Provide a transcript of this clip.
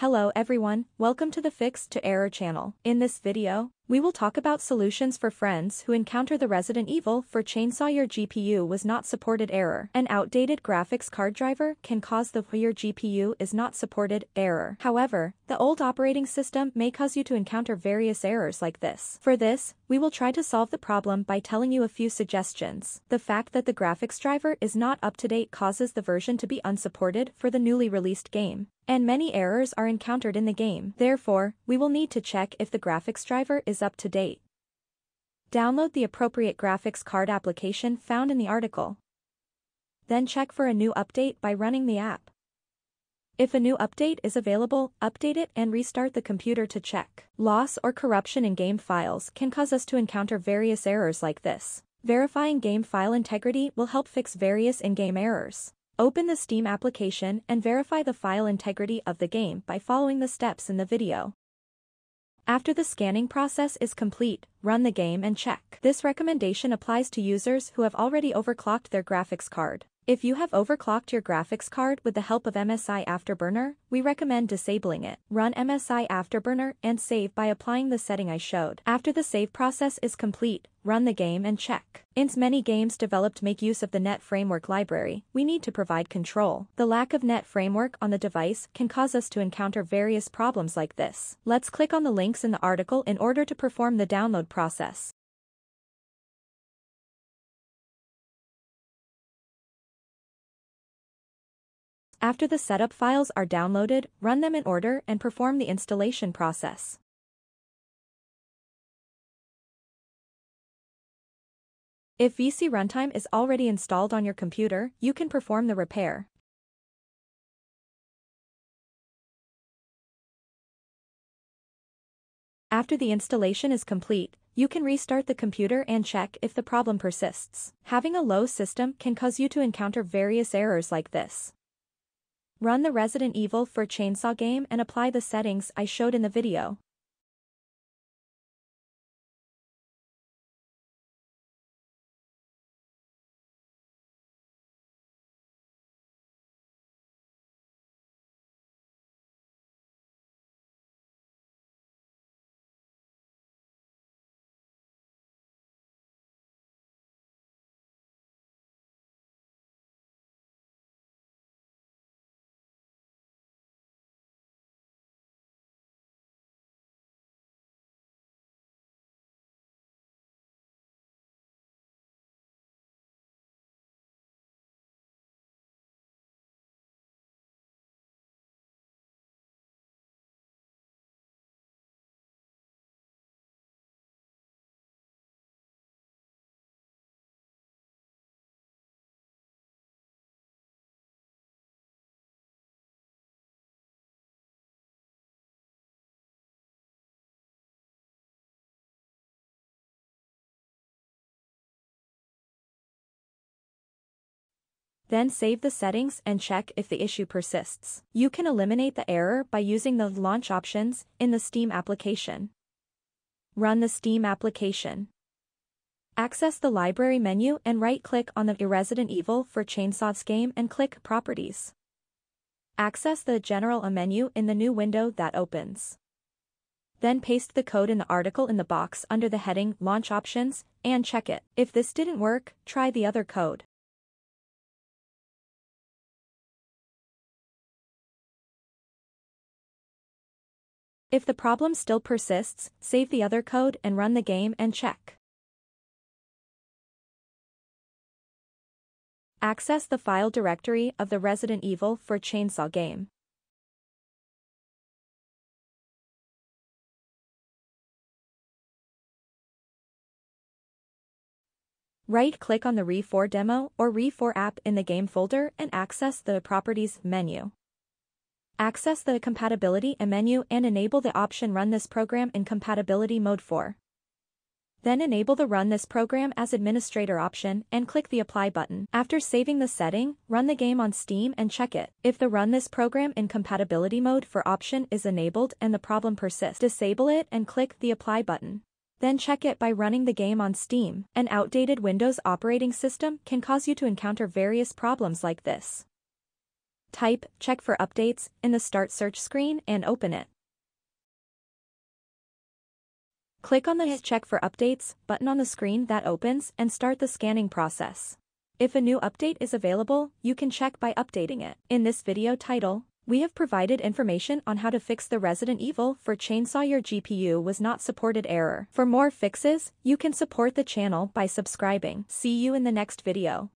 Hello everyone, welcome to the Fix to Error channel. In this video, we will talk about solutions for friends who encounter the Resident Evil 4 Chainsaw Your GPU was not supported error. An outdated graphics card driver can cause the your GPU is not supported error. However, the old operating system may cause you to encounter various errors like this. For this, we will try to solve the problem by telling you a few suggestions. The fact that the graphics driver is not up to date causes the version to be unsupported for the newly released game and many errors are encountered in the game. Therefore, we will need to check if the graphics driver is up to date. Download the appropriate graphics card application found in the article. Then check for a new update by running the app. If a new update is available, update it and restart the computer to check. Loss or corruption in game files can cause us to encounter various errors like this. Verifying game file integrity will help fix various in-game errors. Open the Steam application and verify the file integrity of the game by following the steps in the video. After the scanning process is complete, run the game and check. This recommendation applies to users who have already overclocked their graphics card. If you have overclocked your graphics card with the help of MSI Afterburner, we recommend disabling it. Run MSI Afterburner and save by applying the setting I showed. After the save process is complete, run the game and check. Since many games developed make use of the Net Framework library, we need to provide control. The lack of Net Framework on the device can cause us to encounter various problems like this. Let's click on the links in the article in order to perform the download process. After the setup files are downloaded, run them in order and perform the installation process. If VC Runtime is already installed on your computer, you can perform the repair. After the installation is complete, you can restart the computer and check if the problem persists. Having a low system can cause you to encounter various errors like this. Run the Resident Evil 4 Chainsaw game and apply the settings I showed in the video. Then save the settings and check if the issue persists. You can eliminate the error by using the launch options in the Steam application. Run the Steam application. Access the library menu and right-click on the Resident Evil 4 Chainsaw's game and click Properties. Access the General menu in the new window that opens. Then paste the code in the article in the box under the heading Launch Options and check it. If this didn't work, try the other code. If the problem still persists, save the other code and run the game and check. Access the file directory of the Resident Evil 4 Chainsaw game. Right-click on the RE4 demo or RE4 app in the game folder and access the Properties menu. Access the Compatibility menu and enable the option Run this program in compatibility mode 4. Then enable the Run this program as administrator option and click the Apply button. After saving the setting, run the game on Steam and check it. If the Run this program in compatibility mode for option is enabled and the problem persists, disable it and click the Apply button. Then check it by running the game on Steam. An outdated Windows operating system can cause you to encounter various problems like this. Type check for updates in the start search screen and open it. Click on the check for updates button on the screen that opens and start the scanning process. If a new update is available, you can check by updating it. In this video title, we have provided information on how to fix the Resident Evil 4 Chainsaw Your GPU was not supported error. For more fixes, you can support the channel by subscribing. See you in the next video.